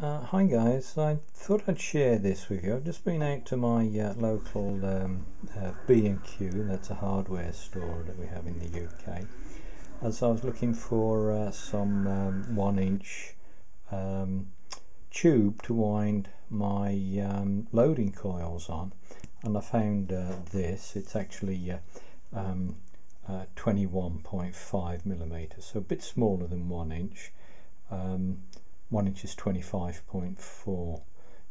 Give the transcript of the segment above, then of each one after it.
Uh, hi guys, I thought I'd share this with you. I've just been out to my uh, local um, uh, B&Q, that's a hardware store that we have in the UK, as I was looking for uh, some um, one inch um, tube to wind my um, loading coils on and I found uh, this, it's actually uh, um, 21.5 millimeters, so a bit smaller than one inch. Um, one inch is 25.4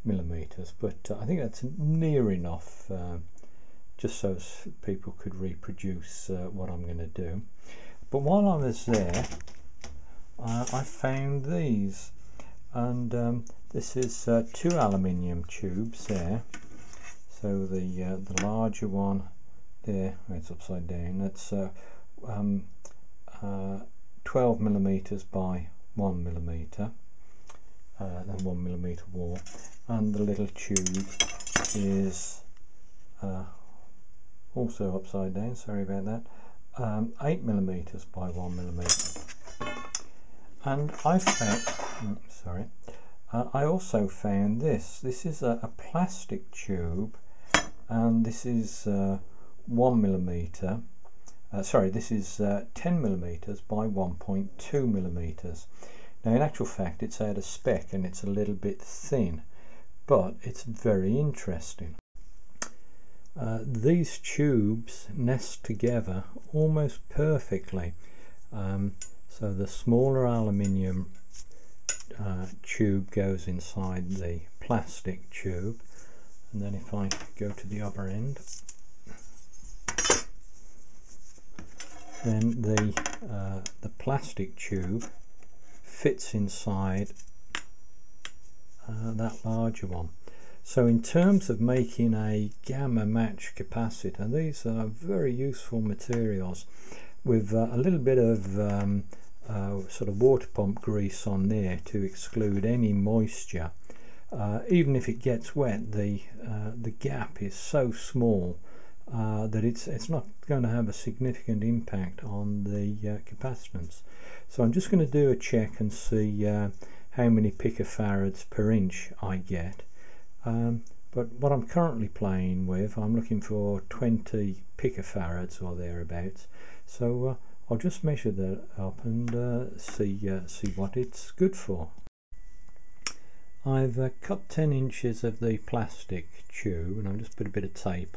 millimeters but uh, I think that's near enough uh, just so people could reproduce uh, what I'm going to do. But while I was there I found these and um, this is uh, two aluminium tubes there. So the uh, the larger one there it's upside down that's uh, um, 12 millimeters by 1 millimeter. uh, one millimeter wall and the little tube is uh, also upside down sorry about that um, 8 millimeters by 1 millimeter. And I found mm, sorry uh, I also found this. This is a, a plastic tube and this is uh, 1 millimeter uh, sorry this is uh, 10 millimeters by 1.2 millimeters now in actual fact it's out of spec and it's a little bit thin but it's very interesting. Uh, these tubes nest together almost perfectly um, so the smaller aluminium uh, tube goes inside the plastic tube and then if I go to the other end then the uh, the plastic tube fits inside uh, that larger one. So in terms of making a gamma match capacitor, these are very useful materials with uh, a little bit of um, uh, sort of water pump grease on there to exclude any moisture. Uh, even if it gets wet, the uh, the gap is so small uh, that it's it's not going to have a significant impact on the uh, capacitance. So I'm just going to do a check and see uh, how many picofarads per inch I get. Um, but what I'm currently playing with, I'm looking for 20 picofarads or thereabouts. So uh, I'll just measure that up and uh, see uh, see what it's good for. I've cut 10 inches of the plastic tube and I've just put a bit of tape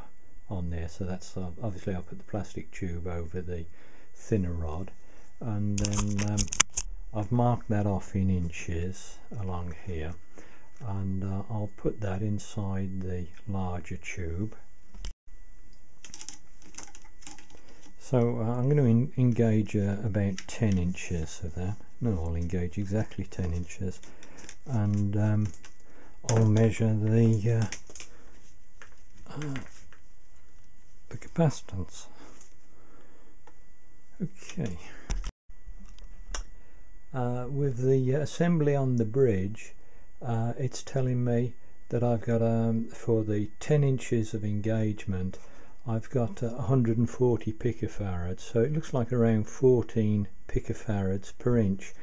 on there. So that's uh, obviously I'll put the plastic tube over the thinner rod. And then um, I've marked that off in inches along here. And uh, I'll put that inside the larger tube. So uh, I'm going to engage uh, about 10 inches of that. No I'll engage exactly 10 inches. And um, I'll measure the uh, uh, the capacitance okay. Uh, with the assembly on the bridge uh, it's telling me that I've got um, for the 10 inches of engagement I've got uh, 140 picofarads so it looks like around 14 picofarads per inch.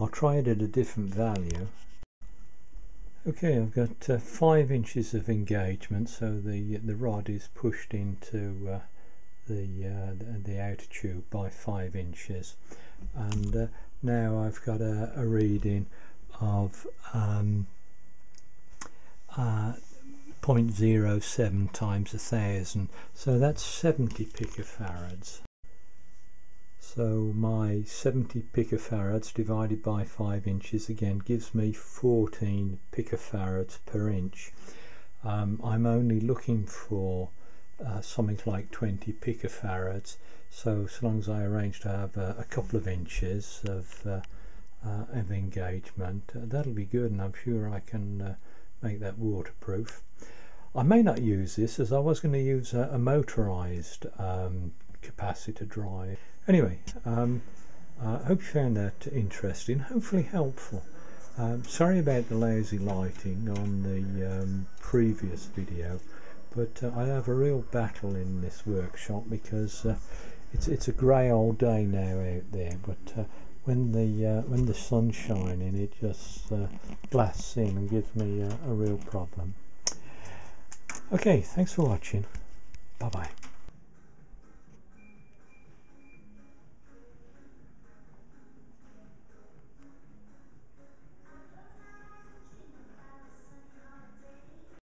I'll try it at a different value okay I've got uh, 5 inches of engagement so the the rod is pushed into uh, the, uh, the, the outer tube by 5 inches. And uh, now I've got a, a reading of um, uh, 0.07 times a thousand. So that's 70 picofarads so my 70 picofarads divided by 5 inches again gives me 14 picofarads per inch. Um, I'm only looking for uh, something like 20 picofarads. So so long as I arrange to have uh, a couple of inches of, uh, uh of engagement uh, that'll be good and I'm sure I can uh, make that waterproof. I may not use this as I was going to use a, a motorized um, capacitor drive. Anyway um, I hope you found that interesting hopefully helpful. Um, sorry about the lazy lighting on the um, previous video but uh, I have a real battle in this workshop because uh, it's it's a grey old day now out there but uh, when the uh, when the sun's shining it just uh, blasts in and gives me a real problem. Okay thanks for watching. Bye bye